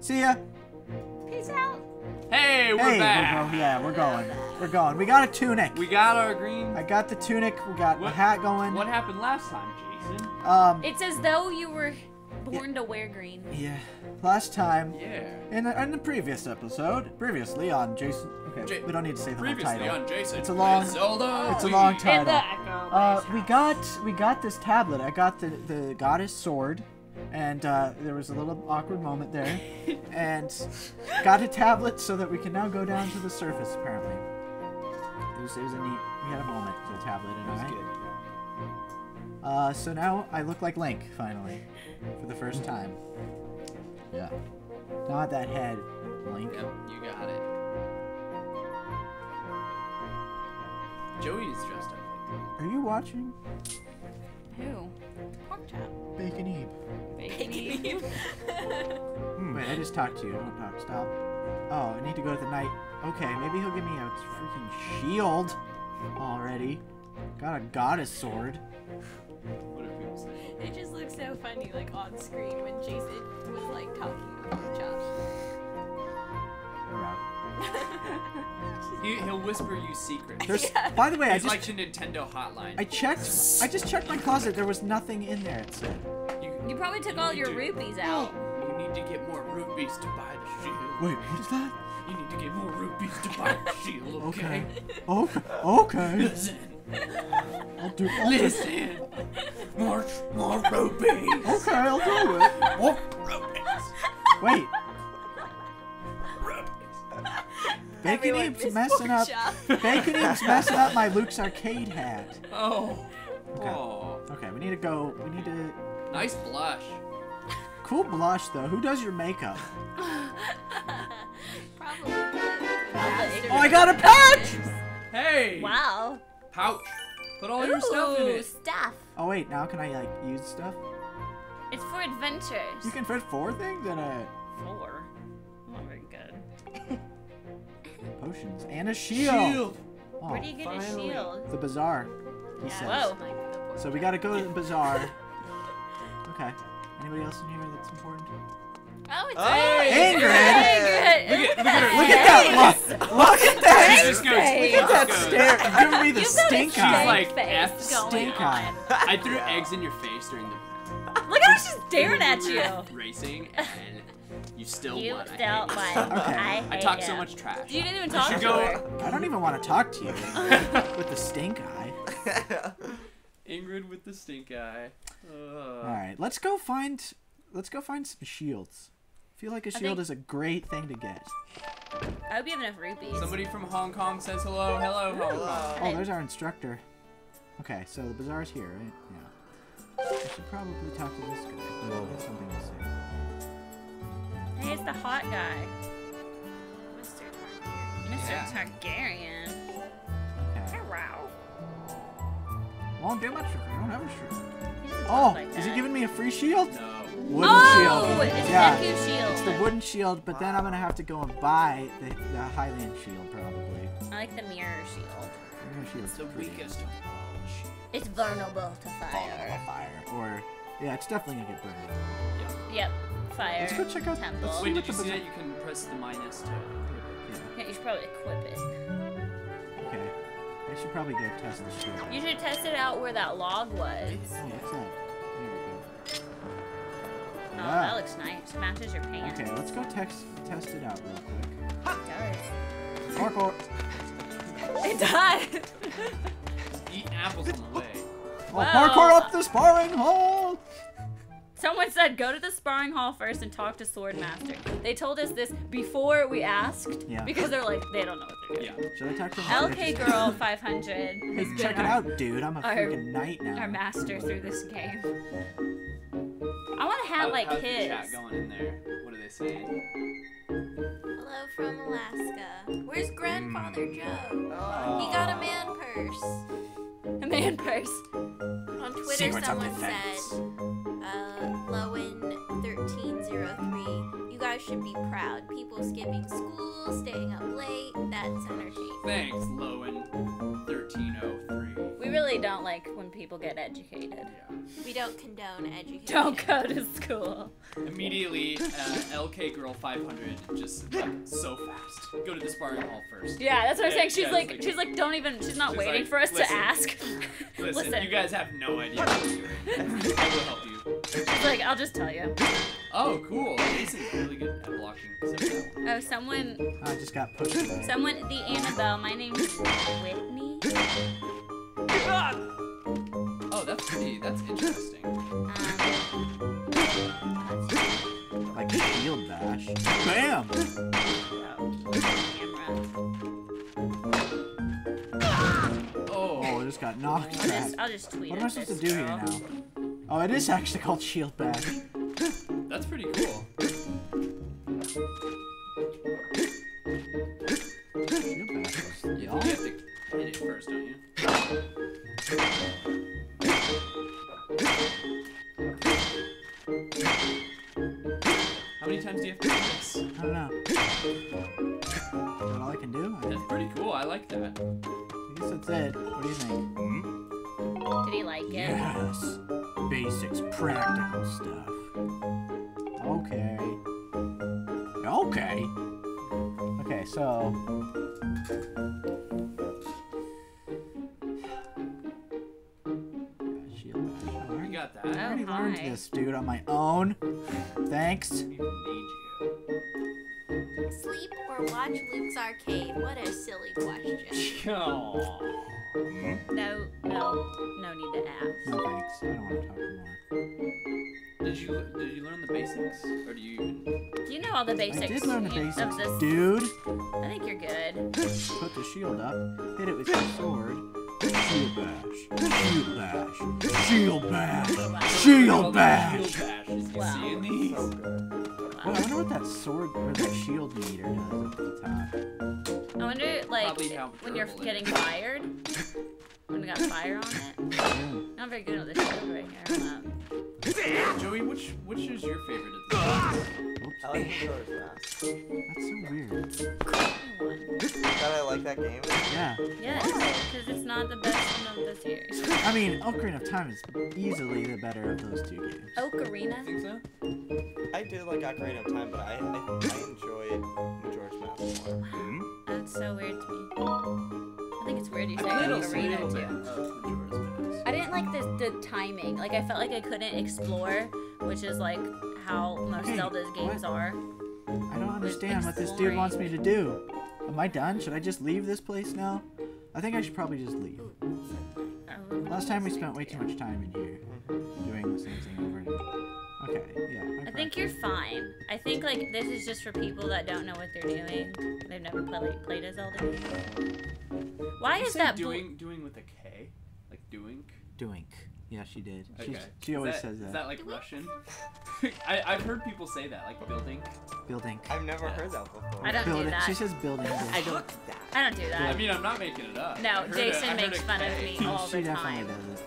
See ya. Peace out. Hey, we're hey, back. We're go- yeah, we're going. We're going. We got a tunic. We got our green. I got the tunic. We got the What- hat going. What happened last time, Jason? Um. It's as though you were born to wear green. Yeah. Last time. Yeah. In the, in the previous episode, previously on Jason. Okay, Ja- we don't need to say the whole Previously title. on Jason. It's a long- Zelda. it's a long In title. the Echo Uh, we got we got this tablet. I got the the goddess sword, and uh, there was a little awkward moment there, and got a tablet so that we can now go down to the surface. Apparently, it was it was a neat. We had a moment for the tablet and It was I. good. Uh, so now I look like Link finally, for the first time. Yeah. Not that head, Link. Yep, you got it. Joey is dressed up like Are you watching Who? Pork chop. Bacon Eve? Bacon. Hmm, Wait, I just talked to you. Don't talk. Stop. Oh, I need to go to the night. Okay, maybe he'll give me a freaking shield already. Got a goddess sword. What are people saying? It just looks so funny, like on screen when Jason was like talking to Pork Chop. We're out. He, he'll whisper you secrets. There's, By the way, I He's just like the Nintendo hotline. I checked. I just checked my closet. There was nothing in there. It said. you, You probably took all your Dude. rupees out. you need to get more rupees to buy the shield. Wait, what is that? You need to get more rupees to buy the shield, okay? Okay. Okay. Listen, I'll do. I'll do listen. More, more rupees. Okay, I'll do it. More rupees. Wait, Bacon Everyone Eve's miss messing Pork up. Chop. Bacon Eve's messing up my Luke's arcade hat. Oh. Okay. Oh. Okay, we need to go. We need to. Nice blush. Cool blush though. Who does your makeup? Probably. Oh, I got a pouch. Hey. Wow. Pouch. Put all your stuff in Ooh, it. stuff. Oh wait, now can I like use stuff? It's for adventures. You can fit four things in a Four. Potions and a shield. Oh, Where do you get a shield? the bazaar. He Yeah, says. Whoa. Like the Pork So we gotta go to the bazaar. Okay. Anybody else in here that's important? Oh, it's Hey, Ingrid! Ingrid. Look at, look at her. Look at that! Look, look at that! Goes, Look at that goes. stare! You're giving me the You've got a stink straight eye. like F Stink eye. I threw eggs in your face during the Look how she's staring at you. racing, and you still You won. I still hate you. won. Okay. I, I talk you. so much trash. You didn't even talk to go. her. I don't even want to talk to you with the stink eye. Ingrid with the stink eye. Uh, All right, let's go find. Let's go find some shields. I feel like a shield think- is a great thing to get. I hope you have enough rupees. Somebody from Hong Kong says hello. Hello, Hong Kong. Oh, there's our instructor. Okay, so the bazaar's here, right? Yeah. I should probably talk to this guy. He has something to say. Hey, it's the hot guy. Mr. Targaryen. Mr. Yeah. Targaryen. Okay. Hello. Won't do much if you don't have a shield. Oh, like is he giving me a free shield? No. Wooden Oh, shield. it's yeah. Deku shield. It's the wooden shield, but then I'm gonna have to go and buy the, the Hylian shield probably. I like the mirror shield. Mirror shield's It's the pretty. weakest of all shields. It's vulnerable to fire. Fire. Or yeah, it's definitely gonna get burned. Yep, fire. Let's go check out- temple. let's Wait, what did you the see bazaar- that you can press the minus to? Yeah. Yeah, you should probably equip it. Okay. I should probably go test the shield. You should test it out where that log was. Oh, what's that? There we go. Oh, Yeah. that looks nice. Matches your pants. Okay, let's go text test it out real quick. It does. Parkour. does. It does. Eat apples on the way. Oh, Well- parkour up the sparring hole. Someone said go to the sparring hall first and talk to Swordmaster. They told us this before we asked Yeah. because they're like they don't know what they're doing. Yeah. Should I talk to him? LK Girl 500 Hey, has been check it out, dude. I'm a our- freaking knight now. our master through this game. I want to have How- like how's the chat going in there? What are they saying? Hello from Alaska. Where's hmm. Grandfather Joe? Oh. He got a man purse. A man purse. On Twitter, Secrets someone said, uh, Lowen1303, you guys should be proud. People skipping school, staying up late, that's entertaining. Thanks, Lowen. 1303. We really really don't like when people get educated. Yeah. We don't condone education. Don't go to school. Immediately, uh, LK Girl 500, just like so fast. Go to the sparring hall first. Yeah, that's what I'm saying. She's yeah, like, like- she's like, don't even. She's not She's waiting like, for us "Listen, to ask. Listen, you guys have no idea like, I'll just tell you. Oh, cool. Jason's really good at blocking. except for that one. Oh, someone, I just got pushed away. someone, the Annabelle. My name's Whitney. Oh, that's pretty. That's interesting. Um, Like shield bash. Bam! Oh, Oh, I just got knocked I'll just, I'll just tweet. What am I supposed to this do here now? Oh, it is actually called shield bash. that's pretty cool. Shield bash was You y'all. have to hit it first, don't you? How many times do you have to do this? I don't know. Is that all I can do? I, That's pretty cool. I like that. I guess that's it. What do you think? Hmm? Did he like it? Yes. Basics, practical stuff. Okay. Okay. Okay, so. Yeah. I You already- got that. Oh, I already oh, learned hi. this, dude, on my own. Thanks. We need you. Sleep or watch Luke's Arcade? What a silly question. Aw. I don't want to talk more. Did you did you learn the basics, or do you even? You know all the basics. I basics did learn the of basics, this? dude. I think you're good. Put the shield up, hit it with your sword. Shield bash. Shield bash. Shield bash. Shield bash. Shield bash. Wow. seeing these? Well, I wonder what that sword or that shield meter does at the top. I wonder, like, Probably how when you're getting is. fired, when you got fire on it. Yeah. Not very good at the shield right here. Um, Joey, which which is your favorite of the Oops. I like Majora's Mask. That's so weird. one. That I like that game. Yeah. Yeah, because it's not the best one of the series. I mean, Ocarina of Time is easily the better of those two games. Ocarina. Think so? I did like Ocarina of Time, but I I, I enjoyed Majora's Mask more. That's so weird to me. I think it's weird you say I played a little Ocarina bit too. I didn't like the, the timing. Like I felt like I couldn't explore, which is like how most Okay, Zelda's games what? are. I don't understand what this dude wants me to do. Am I done? Should I just leave this place now? I think I should probably just leave. Oh. Last time we spent way too much time in here doing the same thing over and over. Okay, yeah. I think you're fine. I think like this is just for people that don't know what they're doing. They've never played played a Zelda game. Why You is say that bl- doing doing with a K? Like doing? doing. Yeah, she did. She's, Okay. She Is always that- says that. Is that. that like Russian? I I've heard people say that, like building. Building. I've never Yeah. heard that before. I don't do that. She says building. I don't do that. I don't do that. I mean, I'm not making it up. No, Jason a- I makes a fun of me all she the definitely time. does it. It's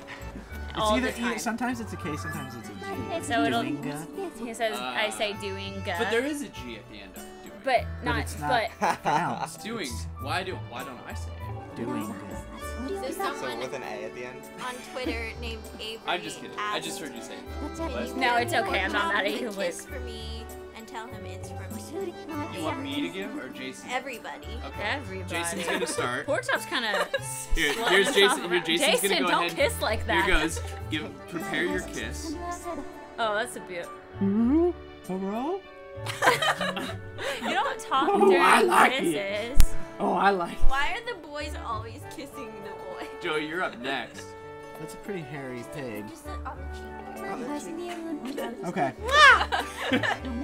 All either, the time. either sometimes it's a K, sometimes it's a G. So it'll- Doinga, He says I Uh, say doing But there is a G at the end of doing. but but not it's not but pronounced. doing. Why do why don't I say it? doing. So So someone with an A at the end. on Twitter named Avery I'm just kidding. I just heard you say. "Can What? you No, it's okay. I'm not mad at you, a Luke. kiss for me and tell him it's from me. You want me to give or Jason? Everybody. Okay. everybody. Jason's gonna start. Pork kind of. Here, here's Jason. Here, Jason's Jason, gonna go don't ahead. kiss like that. Here goes. Give. Prepare your kiss. Oh, that's a beaut. Ooh, hello? You don't talk Oh, during I like it. kisses. Oh, I like. It. Why are the boys always kissing the boy? Joey, you're up next. That's a pretty hairy pig. Just on the cheek. Okay.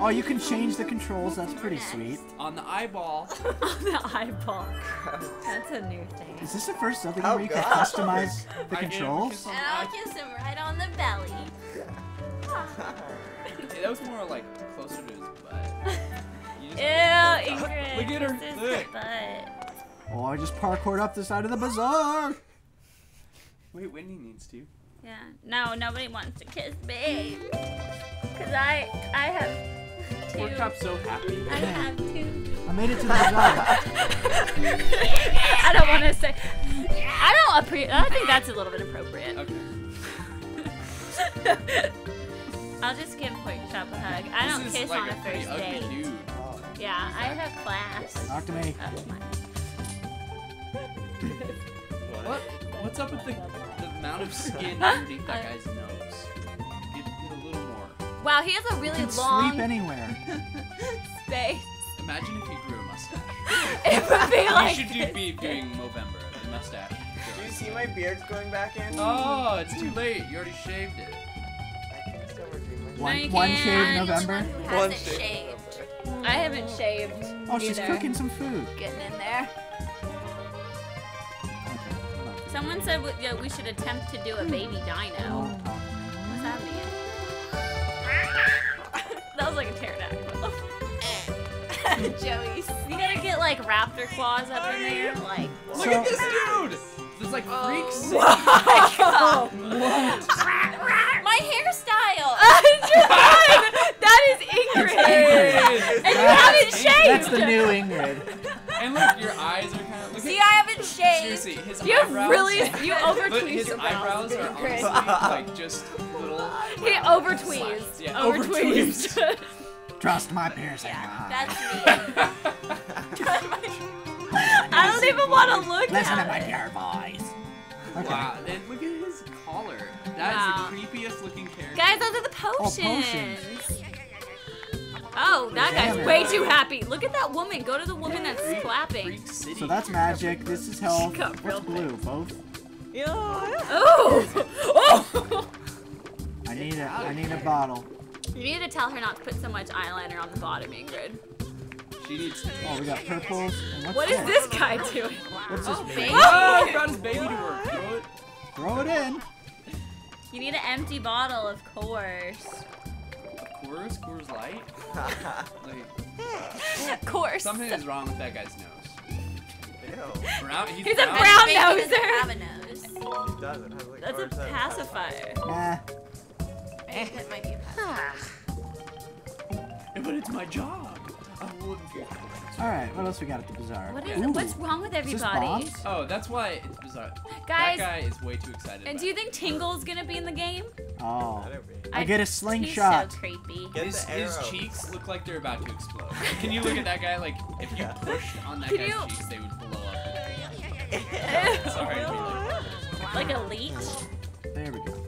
Oh, you can change the controls. That's pretty sweet. On the eyeball. On the eyeball. That's a new thing. Is this the first Zelda Oh, where you can customize the I gave him a controls? kiss And I'll kiss him right on the belly. Yeah, That was more like closer to his butt. Ew, Ingrid. Look at her this is foot. butt. Oh, I just parkoured up the side of the bazaar. Wait, Wendy needs to. Yeah. No, nobody wants to kiss me. Cause I, I have Pork two. chop's so happy. I have two. I made it to the bazaar. I don't want to say. I don't appreciate. I think that's a little bit appropriate. Okay. I'll just give Pork Chop a hug. I don't is kiss like on a a pretty first ugly date. dude. Oh, Yeah, I have class. Talk to me. Oh, my. What? What's up with the, the amount of skin underneath that guy's nose? Get, get a little more. Wow, he has a really You can long sleep anywhere. space. Imagine if he grew a mustache. It would be like. you should do, be doing Movember, the mustache. Do you see my beard's going back in? Oh, it's too late. You already shaved it. I can still redeem myself. One, you one shave I'm the only November. one One shave shaved. I haven't shaved. Oh, she's cooking some food. Getting in there. Okay. Someone said we, yeah, we should attempt to do a baby dino. What's that mean? that was like a pterodactyl. Joey's. You gotta get like raptor claws up in there, like. Look So- at this dude! There's like freaks. Oh, My Trust my piercing Yeah, eye. that's me. I don't even want to look Listen to at my it. pure voice. Okay. Wow, then look at his collar. That is Wow. the creepiest looking character. Guys, those are the oh, potions. Oh, potions. Oh, that guy's Damn it. way too happy. Look at that woman. Go to the woman that's Freak- clapping. Freak So that's magic. This is health. got real What's blue? Both. Yeah. Oh! Oh! I need a. I need a bottle. You need to tell her not to put so much eyeliner on the bottom, Ingrid. She needs to. Oh, we got purples. And what's this guy doing? What's this? Oh, baby. Oh, he brought his baby to work. Throw it. Throw it in. You need an empty bottle, of course. Coors, Coors Light. Like Of course. something is wrong with that guy's nose. Ew. Brown. He's, He's a brown. brown Baby doesn't noser. have a nose. It does. It like That's a it says pacifier. Nah. That might be a pacifier. Ah. But it's my job. I wouldn't get All right. What else we got at the bazaar? What is Ooh. what's wrong with Is this everybody? Oh, that's why it's bizarre. Guys- that guy is way too excited. And do you it. think Tingle's gonna be in the game? Oh. I get a He's slingshot. so creepy. His, his cheeks look like they're about to explode. Can you look at that guy? Like, if you Yeah. pushed on that Can guy's you- cheeks, they would blow up. Sorry like. Like a leech? There we go.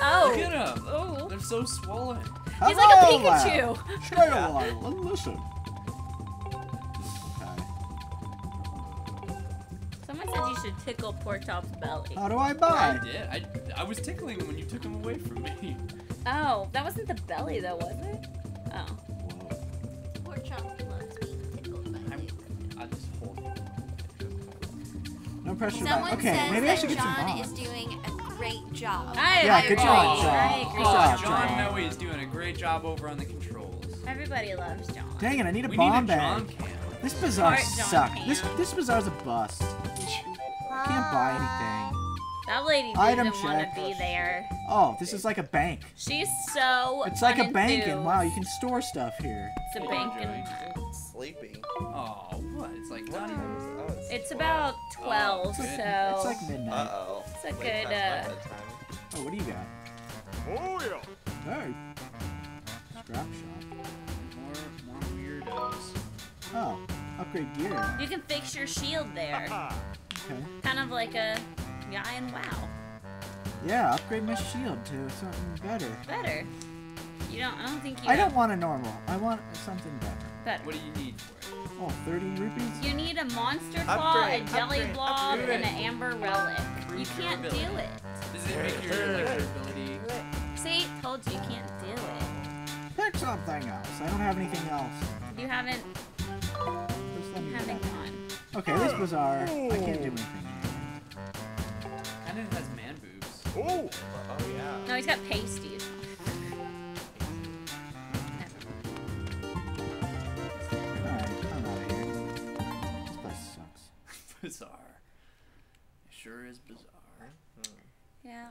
Oh. Look at him. Oh. They're so swollen. He's like a Pikachu. lad. Stay a while listen. Okay. Someone said you should tickle Pork Chop's belly. How do I buy? I did. I, I was tickling him when you took him away from me. Oh, that wasn't the belly though, was it? Oh. Poor loves being tickled by I'm. I just hold No pressure. Someone button. Okay, says maybe I should that get some John bombs. is doing a great job. I, Yeah, I good agree. job, John. I agree. job, John John. Noe is doing a great job over on the controls. Everybody loves John. Dang it! I need a we bomb need a bag. John cam. This bazaar Smart sucks. This Cam. this bazaar's a bust. Can't buy anything. That lady Item didn't want to be there. Oh, this is like a bank. She's so. It's like a bank, and wow, you can store stuff here. It's a bank, Joey. and sleeping. Oh, what? It's like not even. Oh, it's, it's about twelve, good. so It's like midnight. Uh oh. It's a good, uh, Oh, what do you got? Oh yeah. Hey. Scrap shop. More, more weirdos. Oh, upgrade gear. you can fix your shield there. Okay. Kind of like a guy in WoW. Yeah, upgrade my shield to something better. Better. You don't. I don't think you. I have don't want a normal. I want something better. better. What do you need for it? Oh, 30 rupees? You need a monster claw, Upgrade, a jelly upgrade, blob, upgrade. and an amber relic. You can't do it. Does it make your like ability? See, told you you can't do it. Pick something else. I don't have anything else. You haven't Just let haven't gone. Okay, this oh. bazaar. I can't do oh. anything. Kind of has man boobs. Oh. Oh yeah. No, he's got pasties. Yeah.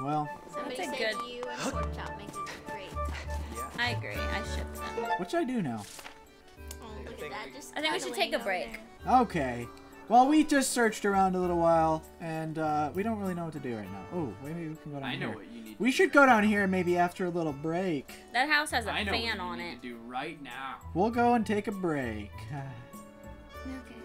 Well, Somebody That's a said good- you and Pork Chop make a great. Yeah. I agree. I ship them. What should I do now? Oh, look at think that. we- Just I think we should take a break. there. Okay. Well, we just searched around a little while, and uh, we don't really know what to do right now. Oh, maybe we can go down I know here. what you need. We should go down here maybe after a little break. That house has a I know fan what on you it. to do right now. We'll go and take a break. Okay.